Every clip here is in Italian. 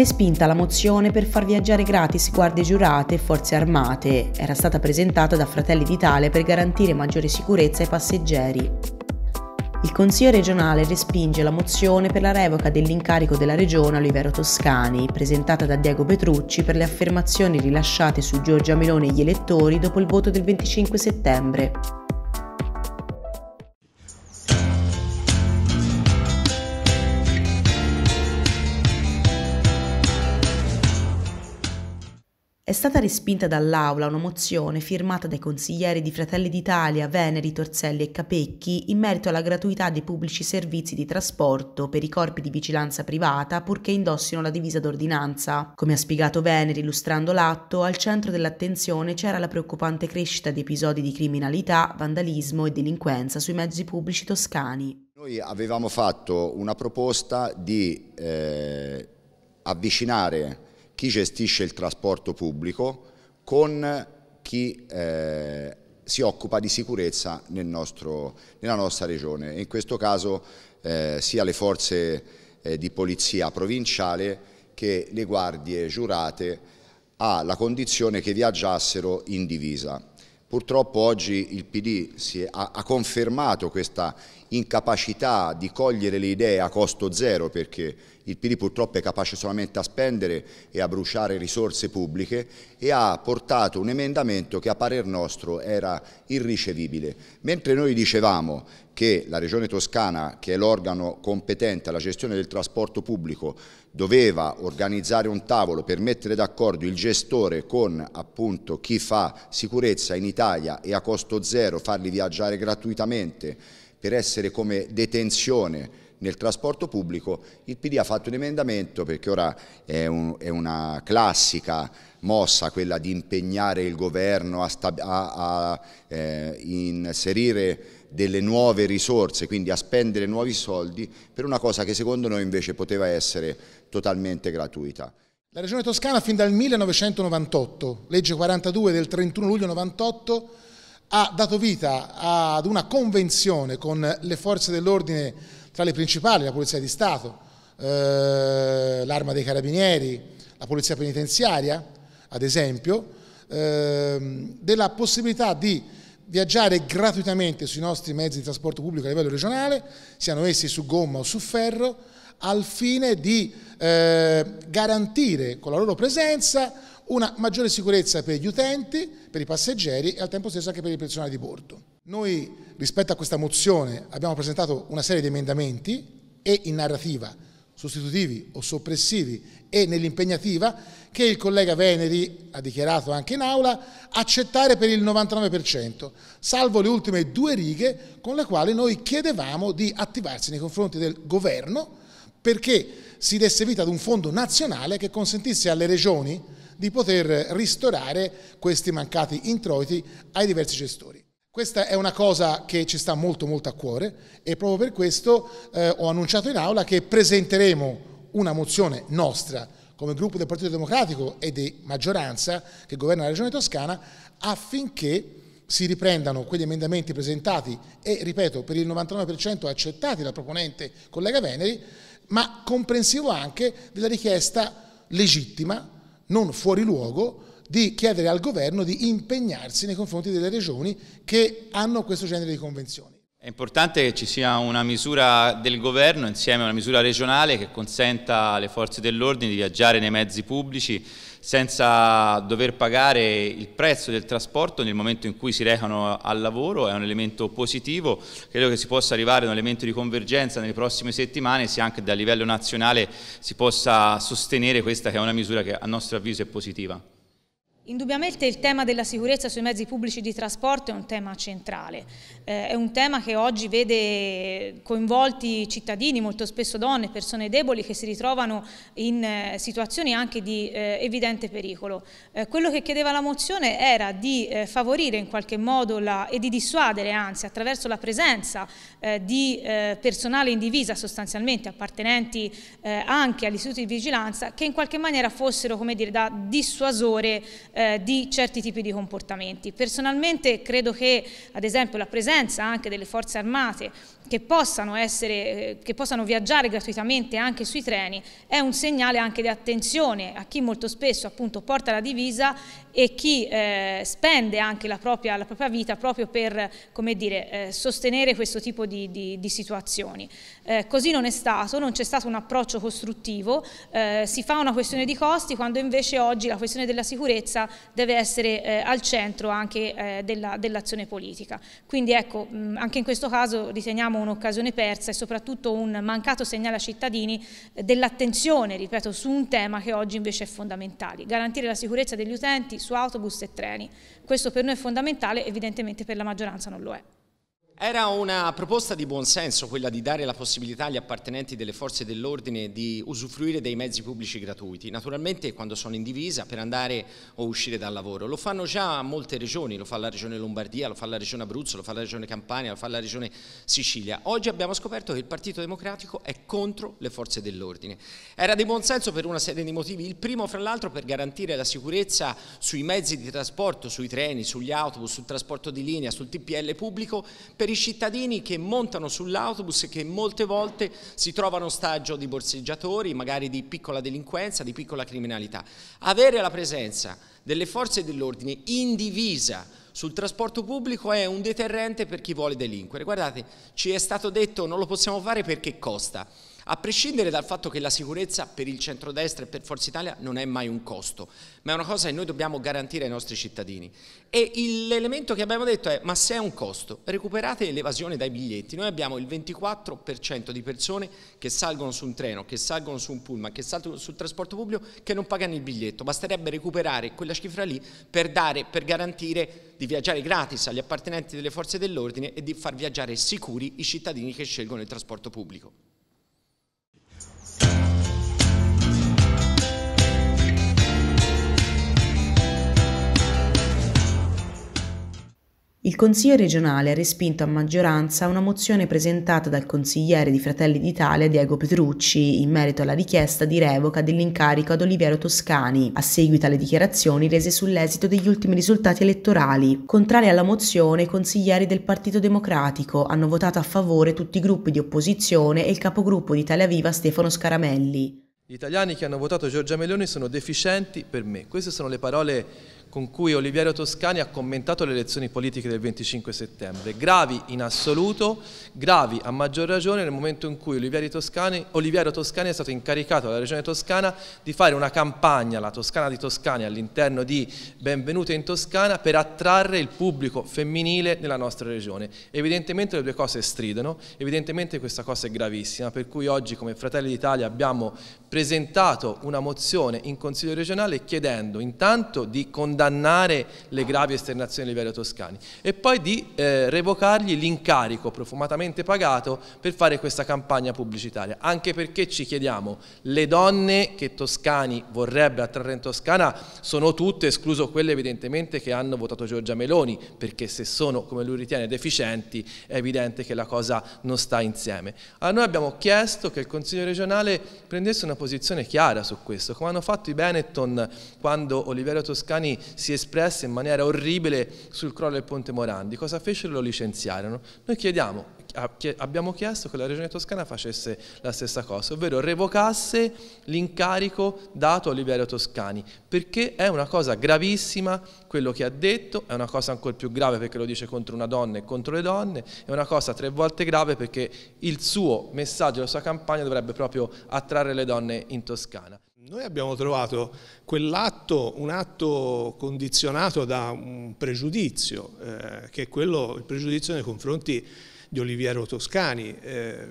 Respinta la mozione per far viaggiare gratis guardie giurate e forze armate. Era stata presentata da Fratelli d'Italia per garantire maggiore sicurezza ai passeggeri. Il Consiglio regionale respinge la mozione per la revoca dell'incarico della regione Olivero Toscani, presentata da Diego Petrucci per le affermazioni rilasciate su Giorgia Meloni e gli elettori dopo il voto del 25 settembre. È stata respinta dall'Aula una mozione firmata dai consiglieri di Fratelli d'Italia, Veneri, Torzelli e Capecchi in merito alla gratuità dei pubblici servizi di trasporto per i corpi di vigilanza privata purché indossino la divisa d'ordinanza. Come ha spiegato Veneri illustrando l'atto, al centro dell'attenzione c'era la preoccupante crescita di episodi di criminalità, vandalismo e delinquenza sui mezzi pubblici toscani. Noi avevamo fatto una proposta di eh, avvicinare chi gestisce il trasporto pubblico con chi eh, si occupa di sicurezza nel nostro, nella nostra regione. In questo caso eh, sia le forze eh, di polizia provinciale che le guardie giurate alla condizione che viaggiassero in divisa. Purtroppo oggi il PD è, ha, ha, confermato questa incapacità di cogliere le idee a costo zero perché il PD purtroppo è capace solamente a spendere e a bruciare risorse pubbliche e ha portato un emendamento che a parer nostro era irricevibile. Mentre noi dicevamo che la Regione Toscana, che è l'organo competente alla gestione del trasporto pubblico, doveva organizzare un tavolo per mettere d'accordo il gestore con appunto chi fa sicurezza in Italia e a costo zero farli viaggiare gratuitamente per essere come detenzione nel trasporto pubblico, il PD ha fatto un emendamento perché ora è, un, è una classica mossa quella di impegnare il governo a, a, a eh, inserire delle nuove risorse, quindi a spendere nuovi soldi per una cosa che secondo noi invece poteva essere totalmente gratuita. La Regione Toscana fin dal 1998, legge 42 del 31 luglio 98, ha dato vita ad una convenzione con le forze dell'ordine, tra le principali, la Polizia di Stato, eh, l'Arma dei Carabinieri, la Polizia Penitenziaria, ad esempio, eh, della possibilità di viaggiare gratuitamente sui nostri mezzi di trasporto pubblico a livello regionale, siano essi su gomma o su ferro, al fine di eh, garantire con la loro presenza una maggiore sicurezza per gli utenti, per i passeggeri e al tempo stesso anche per il personale di bordo. Noi rispetto a questa mozione abbiamo presentato una serie di emendamenti e in narrativa sostitutivi o soppressivi e nell'impegnativa che il collega Veneri ha dichiarato anche in aula accettare per il 99%, salvo le ultime due righe con le quali noi chiedevamo di attivarsi nei confronti del governo perché si desse vita ad un fondo nazionale che consentisse alle regioni di poter ristorare questi mancati introiti ai diversi gestori. Questa è una cosa che ci sta molto molto a cuore e proprio per questo eh, ho annunciato in aula che presenteremo una mozione nostra come gruppo del Partito Democratico e di maggioranza che governa la Regione Toscana affinché si riprendano quegli emendamenti presentati e, ripeto, per il 99% accettati dal proponente collega Veneri, ma comprensivo anche della richiesta legittima, non fuori luogo, di chiedere al governo di impegnarsi nei confronti delle regioni che hanno questo genere di convenzioni. È importante che ci sia una misura del governo insieme a una misura regionale che consenta alle forze dell'ordine di viaggiare nei mezzi pubblici senza dover pagare il prezzo del trasporto nel momento in cui si recano al lavoro, è un elemento positivo, credo che si possa arrivare a un elemento di convergenza nelle prossime settimane, sia anche da livello nazionale si possa sostenere questa che è una misura che a nostro avviso è positiva. Indubbiamente il tema della sicurezza sui mezzi pubblici di trasporto è un tema centrale, eh, è un tema che oggi vede coinvolti cittadini, molto spesso donne, persone deboli che si ritrovano in eh, situazioni anche di eh, evidente pericolo. Eh, quello che chiedeva la mozione era di eh, favorire in qualche modo la, e di dissuadere anzi attraverso la presenza eh, di personale in divisa sostanzialmente appartenenti anche agli istituti di vigilanza che in qualche maniera fossero come dire, da dissuasore eh, di certi tipi di comportamenti. Personalmente credo che ad esempio la presenza anche delle forze armate che possano, essere, eh, che possano viaggiare gratuitamente anche sui treni è un segnale anche di attenzione a chi molto spesso appunto porta la divisa e chi eh, spende anche la propria, la propria, vita proprio per dire, eh, sostenere questo tipo di, di, di situazioni. Eh, così non è stato, non c'è stato un approccio costruttivo, eh, si fa una questione di costi quando invece oggi la questione della sicurezza deve essere eh, al centro anche della, dell'azione politica. Quindi ecco, mh, anche in questo caso riteniamo un'occasione persa e soprattutto un mancato segnale ai cittadini dell'attenzione, ripeto, su un tema che oggi invece è fondamentale, garantire la sicurezza degli utenti su autobus e treni. Questo per noi è fondamentale, evidentemente per la maggioranza non lo è. Era una proposta di buonsenso quella di dare la possibilità agli appartenenti delle forze dell'ordine di usufruire dei mezzi pubblici gratuiti, naturalmente quando sono in divisa per andare o uscire dal lavoro. Lo fanno già molte regioni, lo fa la regione Lombardia, lo fa la regione Abruzzo, lo fa la regione Campania, lo fa la regione Sicilia. Oggi abbiamo scoperto che il Partito Democratico è contro le forze dell'ordine. Era di buonsenso per una serie di motivi, il primo fra l'altro per garantire la sicurezza sui mezzi di trasporto, sui treni, sugli autobus, sul trasporto di linea, sul TPL pubblico, per i cittadini che montano sull'autobus e che molte volte si trovano ostaggio di borseggiatori, magari di piccola delinquenza, di piccola criminalità. Avere la presenza delle forze dell'ordine in divisa sul trasporto pubblico è un deterrente per chi vuole delinquere. Guardate, ci è stato detto non lo possiamo fare perché costa. A prescindere dal fatto che la sicurezza per il centrodestra e per Forza Italia non è mai un costo, ma è una cosa che noi dobbiamo garantire ai nostri cittadini. E l'elemento che abbiamo detto è, ma se è un costo, recuperate l'evasione dai biglietti. Noi abbiamo il 24% di persone che salgono su un treno, che salgono su un pullman, che salgono sul trasporto pubblico, che non pagano il biglietto. Basterebbe recuperare quella cifra lì per, dare, per garantire di viaggiare gratis agli appartenenti delle forze dell'ordine e di far viaggiare sicuri i cittadini che scelgono il trasporto pubblico. Il Consiglio regionale ha respinto a maggioranza una mozione presentata dal consigliere di Fratelli d'Italia Diego Petrucci in merito alla richiesta di revoca dell'incarico ad Oliviero Toscani, a seguito alle dichiarazioni rese sull'esito degli ultimi risultati elettorali. Contrari alla mozione, i consiglieri del Partito Democratico hanno votato a favore tutti i gruppi di opposizione e il capogruppo di Italia Viva Stefano Scaramelli. Gli italiani che hanno votato Giorgia Meloni sono deficienti per me. Queste sono le parole con cui Oliviero Toscani ha commentato le elezioni politiche del 25 settembre, gravi in assoluto, gravi a maggior ragione nel momento in cui Oliviero Toscani, Oliviero Toscani è stato incaricato dalla Regione Toscana di fare una campagna, la Toscana di Toscani, all'interno di Benvenute in Toscana per attrarre il pubblico femminile nella nostra regione. Evidentemente le due cose stridono, evidentemente questa cosa è gravissima, per cui oggi come Fratelli d'Italia abbiamo presentato una mozione in Consiglio regionale chiedendo intanto di condannare le gravi esternazioni a livello toscani e poi di eh, revocargli l'incarico profumatamente pagato per fare questa campagna pubblicitaria, anche perché ci chiediamo, le donne che Toscani vorrebbe attrarre in Toscana sono tutte, escluso quelle evidentemente che hanno votato Giorgia Meloni, perché se sono, come lui ritiene, deficienti è evidente che la cosa non sta insieme. Allora noi abbiamo chiesto che il Consiglio regionale prendesse una posizione chiara su questo, come hanno fatto i Benetton quando Oliverio Toscani si espresse in maniera orribile sul crollo del Ponte Morandi. Cosa fecero? Lo licenziarono. Noi chiediamo, abbiamo chiesto che la Regione Toscana facesse la stessa cosa, ovvero revocasse l'incarico dato a Oliverio Toscani, perché è una cosa gravissima quello che ha detto, è una cosa ancora più grave perché lo dice contro una donna e contro le donne, è una cosa tre volte grave perché il suo messaggio, la sua campagna dovrebbe proprio attrarre le donne in Toscana. Noi abbiamo trovato quell'atto un atto condizionato da un pregiudizio, eh, che è quello, il pregiudizio nei confronti di Oliviero Toscani, eh,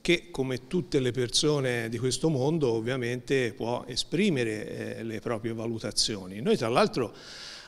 che come tutte le persone di questo mondo ovviamente può esprimere eh, le proprie valutazioni. Noi tra l'altro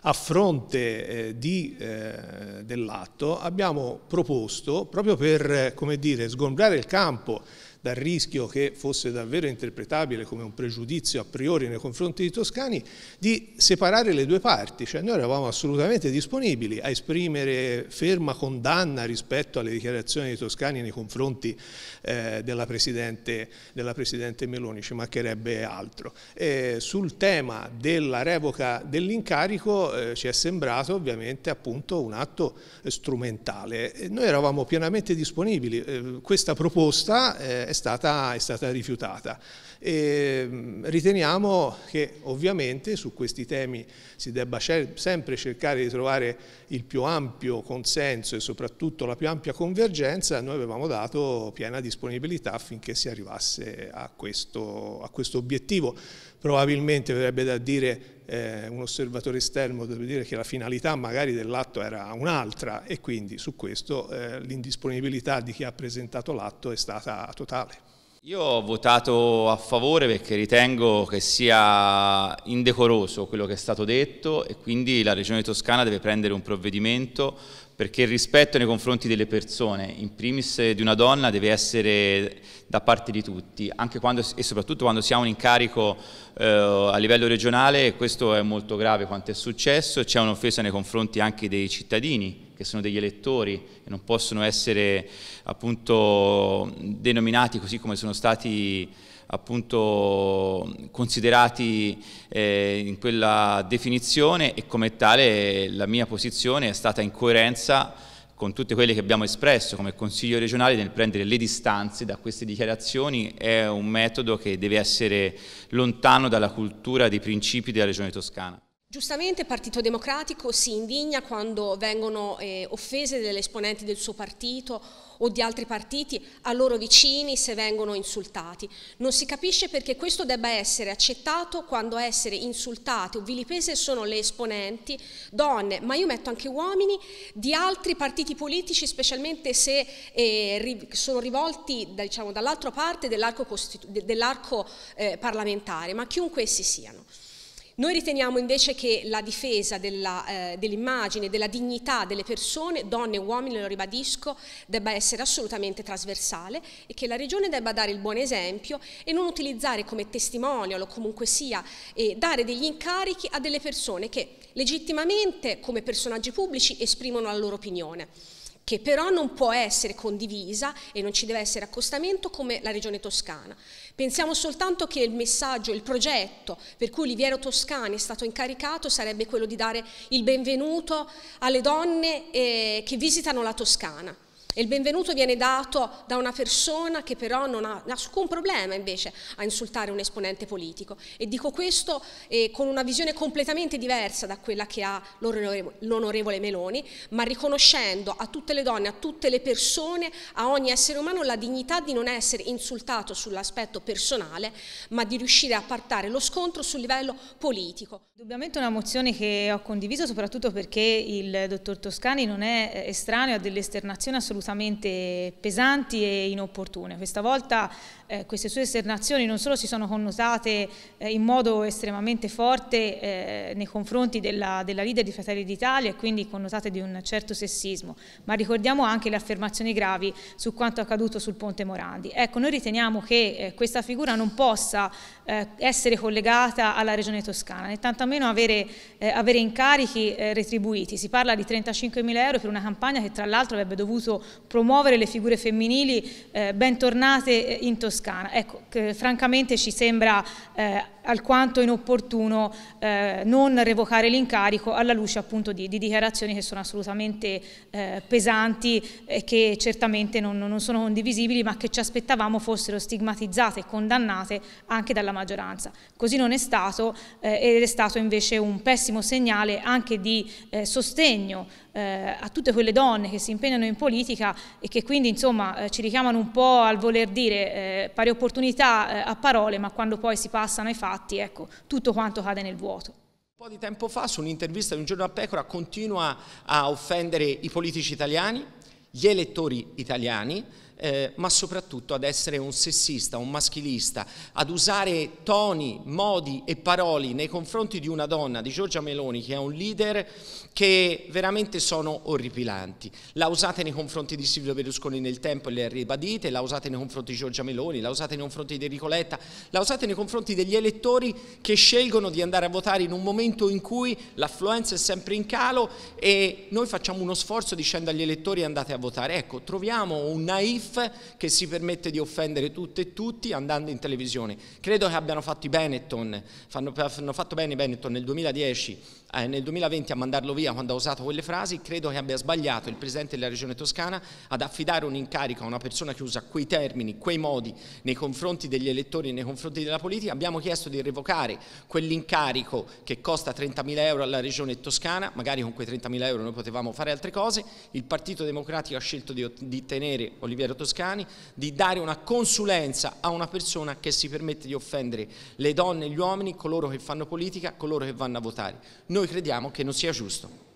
a fronte eh, dell'atto abbiamo proposto, proprio per come dire, sgombrare il campo dal rischio che fosse davvero interpretabile come un pregiudizio a priori nei confronti dei toscani, di separare le due parti, cioè noi eravamo assolutamente disponibili a esprimere ferma condanna rispetto alle dichiarazioni dei toscani nei confronti eh, della, Presidente, della, Presidente, Meloni, ci mancherebbe altro. E sul tema della revoca dell'incarico eh, ci è sembrato ovviamente appunto un atto strumentale. Noi eravamo pienamente disponibili, eh, questa proposta eh, è stata, è stata rifiutata. E mm, riteniamo che ovviamente su questi temi si debba sempre cercare di trovare il più ampio consenso e soprattutto la più ampia convergenza, noi avevamo dato piena disponibilità affinché si arrivasse a questo, a questo obiettivo. Probabilmente verrebbe da dire eh, un osservatore esterno deve dire che la finalità magari dell'atto era un'altra e quindi su questo eh, l'indisponibilità di chi ha presentato l'atto è stata totale. Io ho votato a favore perché ritengo che sia indecoroso quello che è stato detto e quindi la Regione Toscana deve prendere un provvedimento perché il rispetto nei confronti delle persone, in primis di una donna, deve essere da parte di tutti, anche quando, e soprattutto quando si ha un incarico eh, a livello regionale, questo è molto grave quanto è successo, c'è un'offesa nei confronti anche dei cittadini che sono degli elettori e non possono essere appunto denominati così come sono stati appunto considerati eh, in quella definizione e come tale la mia posizione è stata in coerenza con tutte quelle che abbiamo espresso come Consiglio regionale nel prendere le distanze da queste dichiarazioni è un metodo che deve essere lontano dalla cultura dei principi della Regione Toscana. Giustamente il Partito Democratico si indigna quando vengono eh, offese delle esponenti del suo partito o di altri partiti a loro vicini se vengono insultati. Non si capisce perché questo debba essere accettato quando essere insultate o vilipese sono le esponenti, donne, ma io metto anche uomini di altri partiti politici, specialmente se eh, sono rivolti diciamo, dall'altra parte dell'arco, dell eh, parlamentare, ma chiunque essi siano. Noi riteniamo invece che la difesa dell'immagine, eh, della dignità delle persone, donne e uomini, lo ribadisco, debba essere assolutamente trasversale e che la Regione debba dare il buon esempio e non utilizzare come testimonial o comunque sia eh, dare degli incarichi a delle persone che legittimamente come personaggi pubblici esprimono la loro opinione che però non può essere condivisa e non ci deve essere accostamento come la Regione Toscana. Pensiamo soltanto che il messaggio, il progetto per cui Liviero Toscani è stato incaricato sarebbe quello di dare il benvenuto alle donne eh, che visitano la Toscana. E il benvenuto viene dato da una persona che però non ha nessun problema invece a insultare un esponente politico. E dico questo eh, con una visione completamente diversa da quella che ha l'onorevole Meloni, ma riconoscendo a tutte le donne, a tutte le persone, a ogni essere umano la dignità di non essere insultato sull'aspetto personale, ma di riuscire a partare lo scontro sul livello politico. Indubbiamente una mozione che ho condiviso soprattutto perché il dottor Toscani non è eh, estraneo a delle esternazioni assolutamente pesanti e inopportune. Questa volta eh, queste sue esternazioni non solo si sono connotate eh, in modo estremamente forte eh, nei confronti della, della, leader di Fratelli d'Italia e quindi connotate di un certo sessismo, ma ricordiamo anche le affermazioni gravi su quanto accaduto sul Ponte Morandi. Ecco, noi riteniamo che eh, questa figura non possa eh, essere collegata alla Regione Toscana, né tanto meno avere, eh, avere incarichi retribuiti. Si parla di 35 mila euro per una campagna che tra l'altro avrebbe dovuto promuovere le figure femminili bentornate in Toscana. Ecco, francamente ci sembra eh, alquanto inopportuno eh, non revocare l'incarico alla luce appunto di, di, dichiarazioni che sono assolutamente eh, pesanti e che certamente non, non, sono condivisibili ma che ci aspettavamo fossero stigmatizzate e condannate anche dalla maggioranza. Così non è stato eh, ed è stato invece un pessimo segnale anche di eh, sostegno eh, a tutte quelle donne che si impegnano in politica e che quindi insomma eh, ci richiamano un po' al voler dire pari opportunità a parole ma quando poi si passano ai fatti ecco tutto quanto cade nel vuoto. Un po' di tempo fa su un'intervista di un giorno a pecora continua a offendere i politici italiani, gli elettori italiani eh, ma soprattutto ad essere un sessista, un maschilista, ad usare toni, modi e parole nei confronti di una donna, di Giorgia Meloni, che è un leader che veramente sono orripilanti. L'ha usata nei confronti di Silvio Berlusconi nel tempo e le ribadite, l'ha usata nei confronti di Giorgia Meloni, l'ha usata nei confronti di Enrico Letta, l'ha usata nei confronti degli elettori che scelgono di andare a votare in un momento in cui l'affluenza è sempre in calo e noi facciamo uno sforzo dicendo agli elettori andate a votare. Ecco, troviamo un naif che si permette di offendere tutte e tutti andando in televisione. Credo che abbiano fatto Benetton, hanno fatto bene Benetton nel 2010 eh, nel 2020 a mandarlo via quando ha usato quelle frasi, credo che abbia sbagliato il Presidente della Regione Toscana ad affidare un incarico a una persona che usa quei termini, quei modi nei confronti degli elettori, nei confronti della politica. Abbiamo chiesto di revocare quell'incarico che costa 30.000 euro alla Regione Toscana, magari con quei 30.000 euro noi potevamo fare altre cose. Il Partito Democratico ha scelto di, di tenere Oliviero Toscani, di dare una consulenza a una persona che si permette di offendere le donne e gli uomini, coloro che fanno politica, coloro che vanno a votare. Noi crediamo che non sia giusto.